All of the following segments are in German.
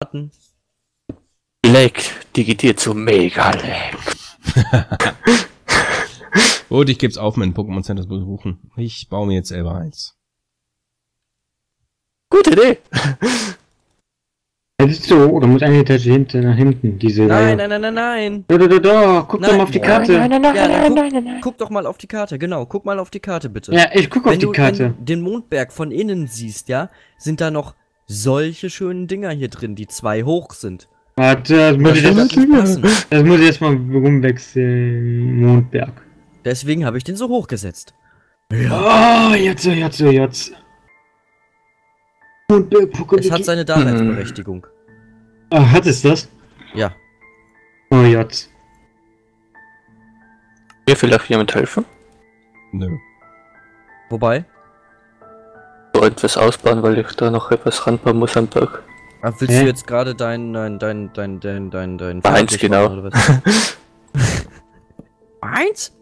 Warten. Leck, digitiert so mega leck. Gut, ich geb's auf, mein Pokémon Center zu besuchen. Ich baue mir jetzt selber eins. Gute Idee. Das ist so, oder muss eine Etage hinten nach hinten, diese Nein, nein, nein, nein, nein. Da, da, da, da, guck doch Nein, mal auf die nein, Karte. Nein, nein, nein, Ja, nein, dann nein, nein, nein. Guck doch mal auf die Karte, genau. Guck mal auf die Karte, bitte. Ja, ich guck auf wenn die du Karte. wenn den Mondberg von innen siehst, ja, sind da noch solche schönen Dinger hier drin, die zwei hoch sind. Warte, das muss, ich jetzt, das muss ich jetzt mal rumwechseln. Mondberg. Deswegen habe ich den so hochgesetzt. Oh, jetzt, jetzt, jetzt. Mondberg, Pokémon. Es hat seine Daseinsberechtigung. Ah, hat es das? Ja. Oh, jetzt. Mir vielleicht jemand helfen? Nö. Wobei, etwas ausbauen, weil ich da noch etwas ranbauen muss am Berg. ah, willst Hä? du jetzt gerade dein, dein, dein, dein, dein, dein, dein Eins, genau. machen? Eins?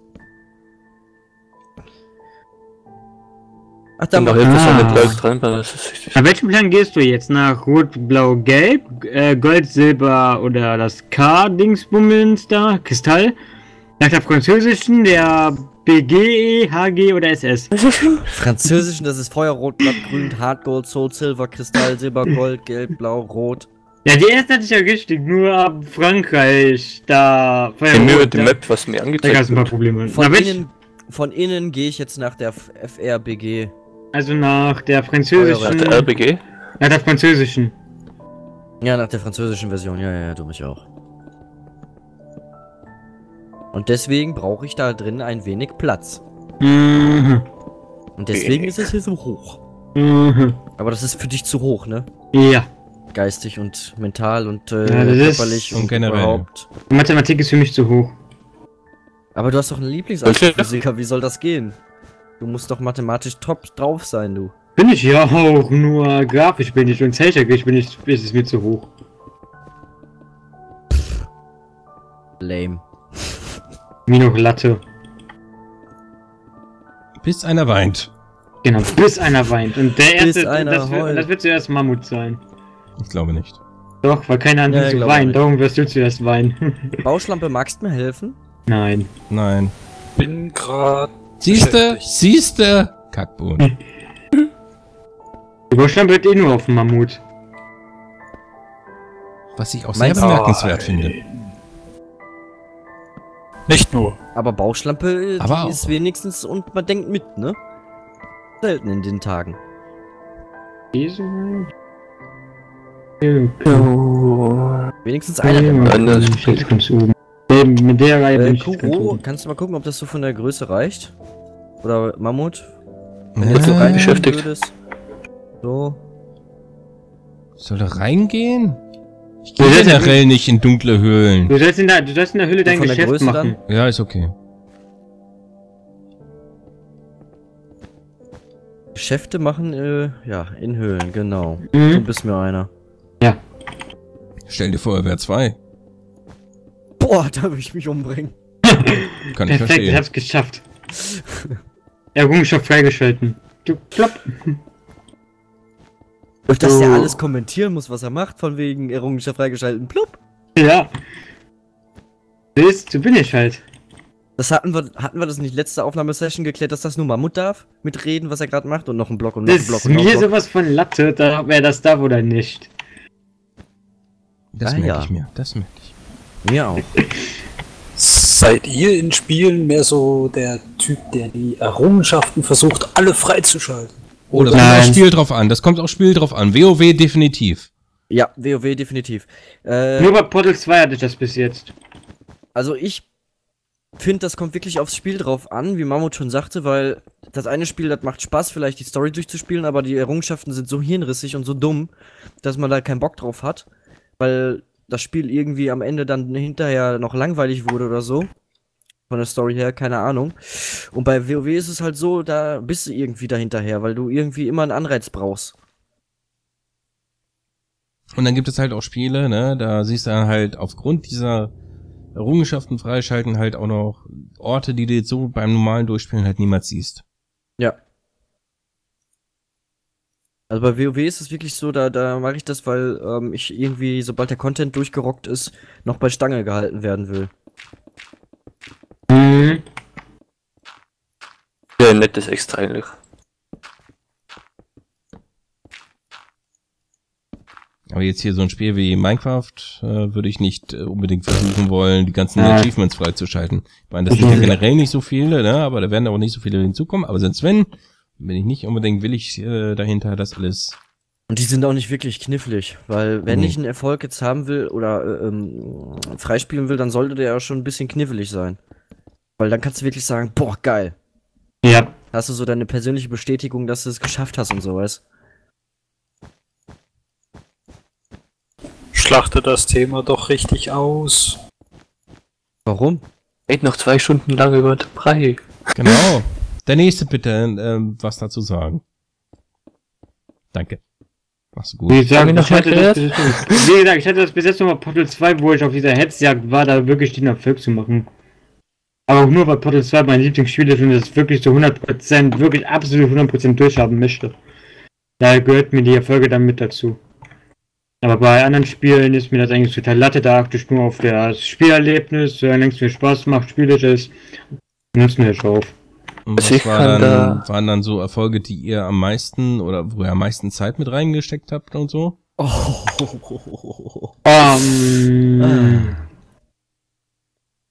Ach, da noch etwas an Ah. den Berg dran, weil das ist richtig. Nach welchem Plan gehst du jetzt? Nach Rot, Blau, Gelb, äh, Gold, Silber oder das K-Dingsbummens da? Kristall? Nach der französischen, der BG, HG oder SS? Französischen, das ist Feuer, Rot, Blatt, Grün, Hardgold, Soul, Silber, Kristall, Silber, Gold, Gelb, Blau, Rot. Ja, die erste hatte ich ja richtig, nur ab Frankreich, da... Ich nehme die da, Map, was mir da angezeigt gab es ein paar. Probleme. Von Na, innen, von innen gehe ich jetzt nach der F- FRBG. also nach der französischen... Nach der RBG? Nach der französischen. Ja, nach der französischen Version. Ja, ja, ja, du mich auch. Und deswegen brauche ich da drin ein wenig Platz. Mhm. Und deswegen ist es hier so hoch. Mhm. Aber das ist für dich zu hoch, ne? Ja. Geistig und mental und äh, Ja, körperlich und generell. überhaupt. Mathematik ist für mich zu hoch. Aber du hast doch einen Lieblingsastrophysiker, wie soll das gehen? Du musst doch mathematisch top drauf sein, du. Bin ich ja auch, nur grafisch bin ich und zeichnerisch bin ich, ist es mir zu hoch. Lame. Wie noch Latte. Bis einer weint. Genau, bis einer weint. Und der Bis erste, einer das, wird, das wird zuerst Mammut sein. Ich glaube nicht. Doch, weil keiner Ja, anfängt ich zu weinen, darum wirst du zuerst weinen. Bauschlampe, magst du mir helfen? Nein. Nein. Bin grad. Siehste? Siehste? Kackbohnen. Die Deutschland wird eh nur auf dem Mammut. Was ich auch sehr bemerkenswert finde. Nicht nur. Aber Bauschlampe, Aber die auch. ist wenigstens und man denkt mit, ne? Selten in den Tagen. Ja. Wenigstens einer ja, okay, jetzt ganz oben. Äh, Mit der Reihe bin Äh, Kuro, kannst du mal gucken, ob das so von der Größe reicht? Oder Mammut? Ja, Wenn du so rein beschäftigt. würdest. So. Soll er reingehen? Ich Ja, ja generell nicht in dunkle Höhlen. Du sollst in der, du sollst in der Hülle dein von der Geschäft Größe machen. Ja, ist okay. Geschäfte machen, äh, ja, in Höhlen, genau. Du Mhm. bist mir einer. Stell dir vor, er wäre zwei. Boah, da will ich mich umbringen. Kann ich Perfekt, ich verstehen. hab's geschafft. Errungenschaft freigeschalten. Du plopp. Durch das der alles kommentieren muss, was er macht, von wegen Errungenschaft freigeschalten. Plupp. Ja. Siehst, du bin ich halt. Das hatten wir, hatten wir das nicht letzte Aufnahmesession geklärt, dass das nur Mammut darf? Mitreden, was er gerade macht und noch ein Block und noch Das ein Block ist und noch ein mir Block. sowas von Latte, da wer das darf oder nicht. Das Ah, merke ja. ich mir. Das merke ich. Mir auch. Seid ihr in Spielen mehr so der Typ, der die Errungenschaften versucht, alle freizuschalten? Oh, das Nein. kommt aufs Spiel drauf an. Das kommt aufs Spiel drauf an. WoW definitiv. Ja, WoW definitiv. Äh, Nur bei Portal 2 hatte ich das bis jetzt. Also ich finde, das kommt wirklich aufs Spiel drauf an, wie Mammut schon sagte, weil das eine Spiel, das macht Spaß, vielleicht die Story durchzuspielen, aber die Errungenschaften sind so hirnrissig und so dumm, dass man da keinen Bock drauf hat, weil das Spiel irgendwie am Ende dann hinterher noch langweilig wurde oder so. Von der Story her, keine Ahnung. Und bei WoW ist es halt so, da bist du irgendwie dahinterher, weil du irgendwie immer einen Anreiz brauchst. Und dann gibt es halt auch Spiele, ne, da siehst du halt aufgrund dieser Errungenschaften freischalten halt auch noch Orte, die du jetzt so beim normalen Durchspielen halt niemals siehst. Ja. Also bei WoW ist es wirklich so, da, da mache ich das, weil ähm, ich irgendwie, sobald der Content durchgerockt ist, noch bei Stange gehalten werden will. Mhm. Ja, nettes Extra eigentlich. Aber jetzt hier so ein Spiel wie Minecraft äh, würde ich nicht äh, unbedingt versuchen wollen, die ganzen Ja. Achievements freizuschalten. Ich meine, das sind ja generell nicht so viele, ne? aber da werden auch nicht so viele hinzukommen. Aber selbst wenn, bin ich nicht unbedingt willig äh, dahinter, das alles. Und die sind auch nicht wirklich knifflig, weil wenn Nee. ich einen Erfolg jetzt haben will oder äh, ähm, freispielen will, dann sollte der ja schon ein bisschen knifflig sein. Weil dann kannst du wirklich sagen, boah, geil. Ja. Hast du so deine persönliche Bestätigung, dass du es geschafft hast und so, weißt Schlachte das Thema doch richtig aus. Warum? Red noch zwei Stunden lang über den Brei. Genau. Der nächste bitte, ähm, was dazu sagen. Danke. Machst du gut. Wie gesagt, Hab ich noch hatte, mal das, wie gesagt, ich hatte das bis jetzt noch mal Portal 2, wo ich auf dieser Hetzjagd war, da wirklich den Erfolg zu machen. Aber auch nur, weil Portal 2 mein Lieblingsspiel ist und das wirklich zu 100%, wirklich absolut 100% durchhaben möchte. Da gehört mir die Erfolge dann mit dazu. Aber bei anderen Spielen ist mir das eigentlich total Latte, da achte ich nur auf das Spielerlebnis, solange es mir Spaß macht, spielisch ist, nutzt mir das auf. Und Also ich was war kann dann, da- waren dann so Erfolge, die ihr am meisten oder wo ihr am meisten Zeit mit reingesteckt habt und so? Oh. Ähm,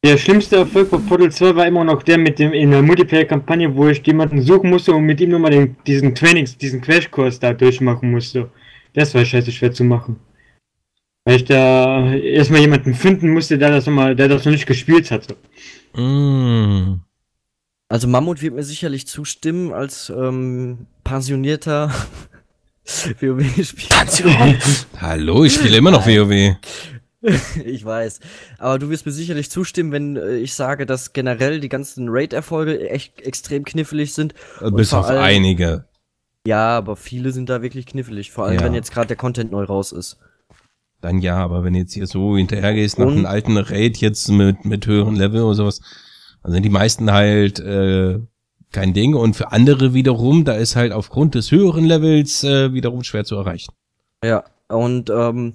der schlimmste Erfolg bei Portal 2 war immer noch der mit dem in der Multiplayer-Kampagne, wo ich jemanden suchen musste und mit ihm nochmal den, diesen Trainings, diesen Crashkurs da durchmachen musste. Das war scheiße schwer zu machen. Weil ich da erstmal jemanden finden musste, der das, noch mal, der das noch nicht gespielt hatte. Mm. Also Mammut wird mir sicherlich zustimmen als ähm, pensionierter WoW-Spieler. Hallo, ich spiele immer noch WoW. ich weiß. Aber du wirst mir sicherlich zustimmen, wenn äh, ich sage, dass generell die ganzen Raid-Erfolge echt extrem knifflig sind. Äh, Bis auf allem- einige. Ja, aber viele sind da wirklich knifflig. Vor allem, Ja. wenn jetzt gerade der Content neu raus ist. Dann ja, aber wenn du jetzt hier so hinterhergehst nach Und- einem alten Raid jetzt mit, mit höheren Level oder sowas, dann sind die meisten halt äh, kein Ding. Und für andere wiederum, da ist halt aufgrund des höheren Levels äh, wiederum schwer zu erreichen. Ja, und ähm,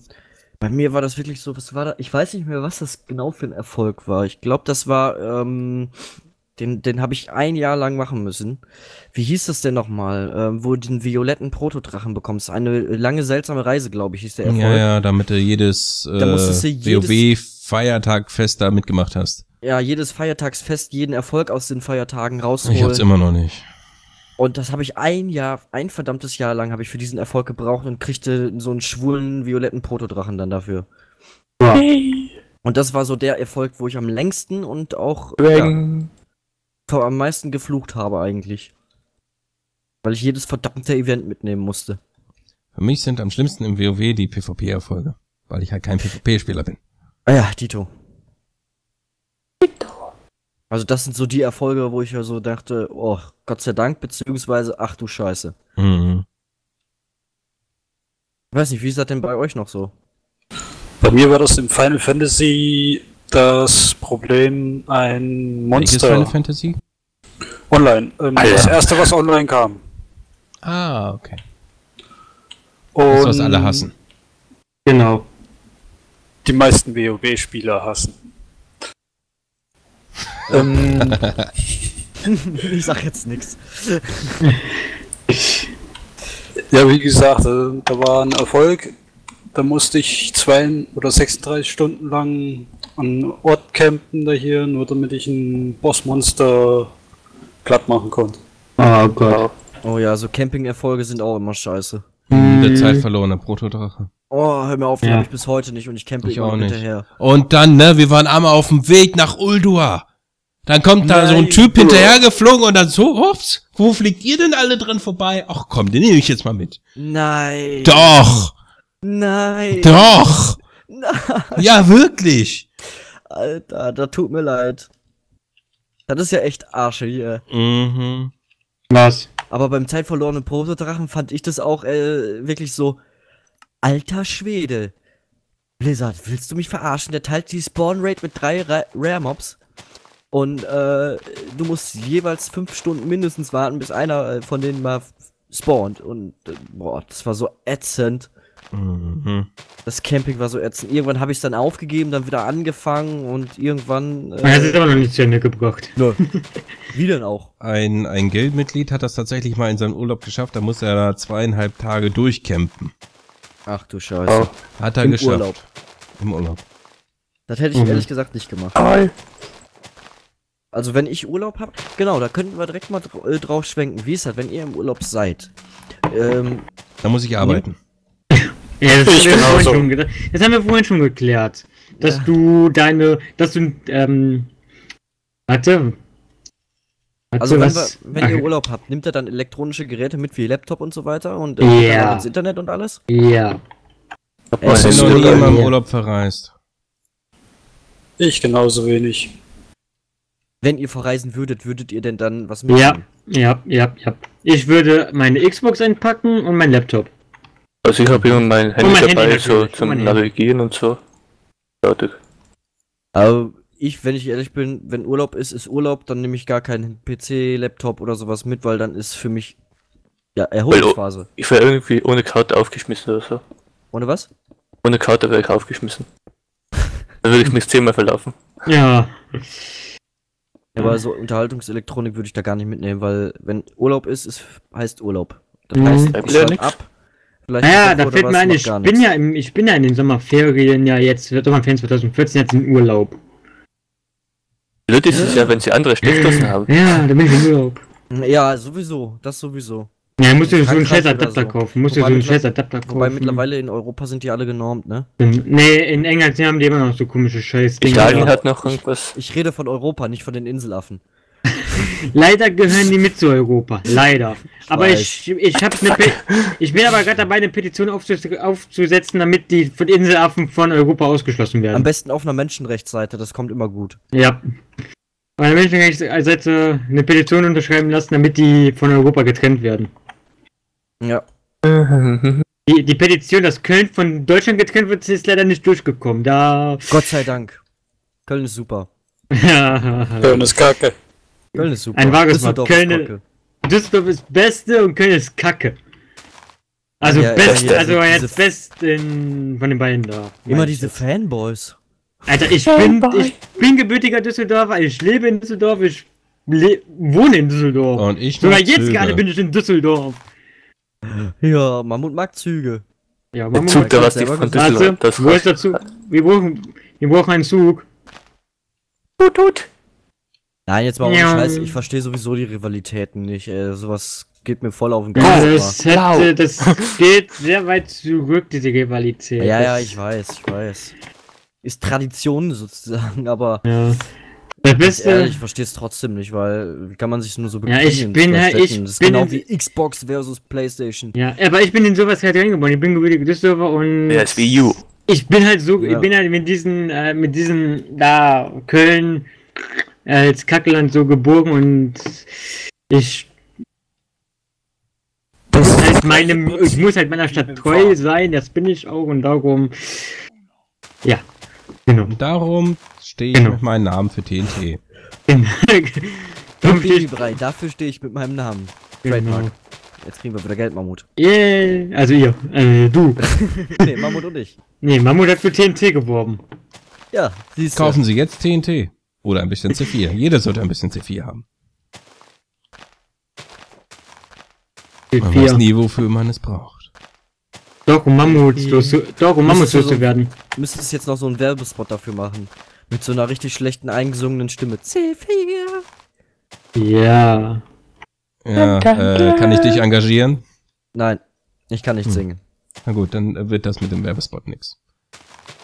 bei mir war das wirklich so, was war da? Ich weiß nicht mehr, was das genau für ein Erfolg war. Ich glaube, das war, ähm, den, den habe ich ein Jahr lang machen müssen. Wie hieß das denn nochmal? Ähm, wo du den violetten Protodrachen bekommst. Eine lange, seltsame Reise, glaube ich, hieß der Erfolg. Ja, ja, damit du jedes, äh, Da musstest du jedes- WoW-Feiertag-Fest da mitgemacht hast. Ja, jedes Feiertagsfest, jeden Erfolg aus den Feiertagen Ich rausholen. hab's immer noch nicht. Und das habe ich ein Jahr, ein verdammtes Jahr lang habe ich für diesen Erfolg gebraucht und kriegte so einen schwulen violetten Protodrachen dann dafür. Und das war so der Erfolg, wo ich am längsten und auch ja, am meisten geflucht habe eigentlich. Weil ich jedes verdammte Event mitnehmen musste. Für mich sind am schlimmsten im WoW die PvP-Erfolge, weil ich halt kein PvP-Spieler bin. Ah ja, Dito. Also das sind so die Erfolge, wo ich ja so dachte, oh, Gott sei Dank, beziehungsweise, ach du Scheiße. Mhm. Ich weiß nicht, wie ist das denn bei euch noch so? Bei mir war das im Final Fantasy das Problem, ein Welches Final Monster Fantasy? online. Ähm, Alter. das erste, was online kam. Ah, okay. Und Das, was alle hassen. Genau. Die meisten WoW-Spieler hassen. Ähm, ich sag jetzt nix. ja, wie gesagt, äh, da war ein Erfolg. Da musste ich zwei oder 36 Stunden lang an Ort campen da hier, nur damit ich ein Bossmonster platt machen konnte. Oh Gott. Oh ja, so Camping-Erfolge sind auch immer scheiße. Der zeitverlorene Protodrache. Oh, hör mir auf, die Ja. habe ich bis heute nicht und ich campe Ich immer auch nicht. hinterher. Und dann, ne, wir waren einmal auf dem Weg nach Uldua. Dann kommt da so ein. Typ hinterhergeflogen und dann so, ups, wo fliegt ihr denn alle dran vorbei? Ach komm, den nehme ich jetzt mal mit. Nein. Doch, Nein. doch, Nein. ja wirklich. Alter, da tut mir leid. Das ist ja echt Arsche hier. Mhm. Was? Aber beim zeitverlorenen Protodrachen fand ich das auch äh, wirklich so. Alter Schwede. Blizzard, willst du mich verarschen? Der teilt die Spawn Rate mit drei Ra Rare Mobs. Und äh, du musst jeweils fünf Stunden mindestens warten, bis einer äh, von denen mal spawnt. Und äh, boah, das war so ätzend. Mhm. Das Camping war so ätzend. Irgendwann habe ich es dann aufgegeben, dann wieder angefangen und irgendwann. Man hat es aber noch nicht zu Ende gebracht. nö. Wie denn auch? Ein, ein Guildmitglied hat das tatsächlich mal in seinem Urlaub geschafft, da musste er da zweieinhalb Tage durchcampen. Ach du Scheiße. Oh. Hat er Im geschafft. Urlaub. Im Urlaub. Das hätte ich Mhm. ehrlich gesagt nicht gemacht. Au. Also wenn ich Urlaub habe, genau, da könnten wir direkt mal dra äh, drauf schwenken. Wie ist das, wenn ihr im Urlaub seid? Ähm, Da muss ich arbeiten. Ja, das, Ich haben wir vorhin genauso. schon, das haben wir vorhin schon geklärt. Dass Ja. du deine, dass du, ähm, warte. warte also wenn, wir, was- wenn ihr Urlaub habt, nimmt ihr dann elektronische Geräte mit wie Laptop und so weiter und äh, Ja. ins Internet und alles? Ja. Äh, Ich das bin ist noch nie in meinem hier. Urlaub verreist. Ich genauso wenig. Wenn ihr verreisen würdet, würdet ihr denn dann was Ja, mitnehmen? ja, ja, ja. Ich würde meine Xbox einpacken und mein Laptop. Also ich habe immer mein Handy mein Handy dabei, so natürlich, und zum Handy. Navigieren und so. Fertig. Aber ich, wenn ich ehrlich bin, wenn Urlaub ist, ist Urlaub, dann nehme ich gar keinen PC, Laptop oder sowas mit, weil dann ist für mich ja Erholungsphase. Ich wäre irgendwie ohne Karte aufgeschmissen oder so. Ohne was? Ohne Karte wäre ich aufgeschmissen. Dann würde ich mich zehnmal verlaufen. Ja. Aber so Unterhaltungselektronik würde ich da gar nicht mitnehmen, weil wenn Urlaub ist, ist heißt Urlaub. Das Mhm. heißt, ich ja schalte ab. Vielleicht Naja, da fällt mir ein, ich bin nichts. ja im, ich bin ja in den Sommerferien ja jetzt, Sommerferien 2014 jetzt in Urlaub. Blöd ist es ja, wenn sie andere Steckdosen haben. Ja, da bin ich im Urlaub. Ja, sowieso, das sowieso. Ja, musst du so einen Frankreich scheiß oder Adapter so. kaufen. Musst du so Wobei einen mittler- scheiß Adapter kaufen. Wobei mittlerweile in Europa sind die alle genormt, ne? Nee, in England haben die immer noch so komische scheiß Dinge. Italien hat noch irgendwas. Ich rede von Europa, nicht von den Inselaffen. Leider gehören die mit zu Europa. Leider. Aber weiß. ich, ich hab Pe ich bin aber gerade dabei, eine Petition aufzus aufzusetzen, damit die von Inselaffen von Europa ausgeschlossen Am werden. besten auf einer Menschenrechtsseite, das kommt immer gut. Ja. Meine Menschenrechtsseite eine Petition unterschreiben lassen, damit die von Europa getrennt werden. Ja. Die, die Petition, dass Köln von Deutschland getrennt wird, ist leider nicht durchgekommen. Da. Gott sei Dank. Köln ist super. Köln ist kacke. Köln ist super. Ein vages Wort. Düsseldorf ist Köln- Kacke. Düsseldorf ist Beste und Köln ist Kacke. Also Ja, ja, Best, ja, also diese- jetzt Best in, von den beiden da. Immer diese ich. Fanboys. Alter, ich bin, ich bin gebürtiger Düsseldorfer, ich lebe in Düsseldorf, ich le wohne in Düsseldorf. Und ich Sogar jetzt gerade bin ich in Düsseldorf. Ja, Mammut mag Züge. Ja, Der Mama, Zug, der mal was selber von. Düsseldorf. Warte, Das wo ist der Zug? Wir brauchen, wir brauchen einen Zug. Tut, tut. Nein, jetzt mal ohne Ja. Scheiß, ich verstehe sowieso die Rivalitäten nicht. Äh, sowas geht mir voll auf den Kopf. das, hätte, das geht sehr weit zurück, diese Rivalität. ja, ja, ich weiß, ich weiß. Ist Tradition sozusagen, aber Ja. Das Beste, ehrlich, ich verstehe es trotzdem nicht, weil wie kann man sich nur so Ja, ich in bin zwei halt- ich? Das ist bin genau wie Xbox versus Playstation. ja, aber ich bin in sowas halt reingeboren. Ich bin gebürtiger Düsseldorfer und Ja, ist wie you. ich bin halt so, Ja. ich bin halt mit diesen, äh, mit diesen, da, Köln, äh, als Kackeland so geboren und ich muss halt meinem, ich muss halt meiner Stadt treu sein, das bin ich auch und darum, ja, genau. Und darum stehe ich Genau. mit meinem Namen für TNT. Babybrei, dafür stehe ich mit meinem Namen. Genau. Jetzt kriegen wir wieder Geld, Mammut. Yeah, also ihr, äh, du. nee, Mammut und ich. Nee, Mammut hat für TNT geworben. Ja, siehst du. Kaufen Sie jetzt TNT. Oder ein bisschen C4. Jeder sollte ein bisschen C4 haben. Man weiß nie, wofür man es braucht. Doch, um Mammut, so, doch, um Mammut Müsstest du zu so- werden. Müsstest jetzt noch so einen Werbespot dafür machen. Mit so einer richtig schlechten eingesungenen Stimme. C4. Ja. Ja, äh, kann ich dich engagieren? Nein, ich kann nicht Hm. singen. Na gut, dann äh, wird das mit dem Werbespot nix.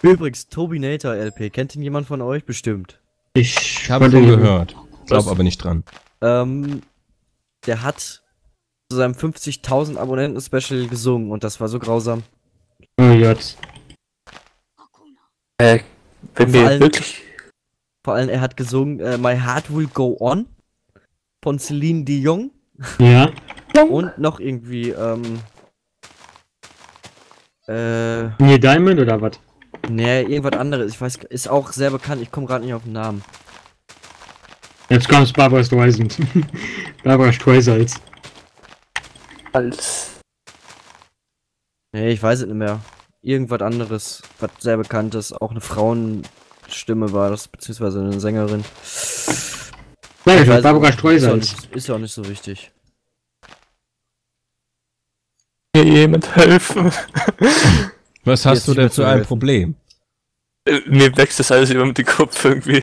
Übrigens, Tobinator LP, kennt ihn jemand von euch? Bestimmt. Ich, Ich habe schon gehört. Glaub aber nicht dran. Ähm, der hat zu seinem 50.000 Abonnenten-Special gesungen und das war so grausam. Oh Gott. Äh, wenn Vor wir allem- wirklich. Vor allem, er hat gesungen äh, My Heart Will Go On von Celine Dion Ja. und noch irgendwie, ähm, äh, Neil Diamond oder was? nee, irgendwas anderes. Ich weiß, ist auch sehr bekannt. Ich komme gerade nicht auf den Namen. Jetzt kommt's Barbara Streisand. Barbara Streisand. Als. Nee, ich weiß es nicht mehr. Irgendwas anderes, was sehr bekanntes, auch eine Frauenstimme war das, beziehungsweise eine Sängerin. Nein, Ich weiß Barbara nicht. ist, ja auch Streusand. nicht, ist ja auch nicht so wichtig. Mir jemand helfen. Was Jetzt hast du nicht denn für zu ein helfen. Problem? Äh, Mir wächst das alles über den Kopf irgendwie.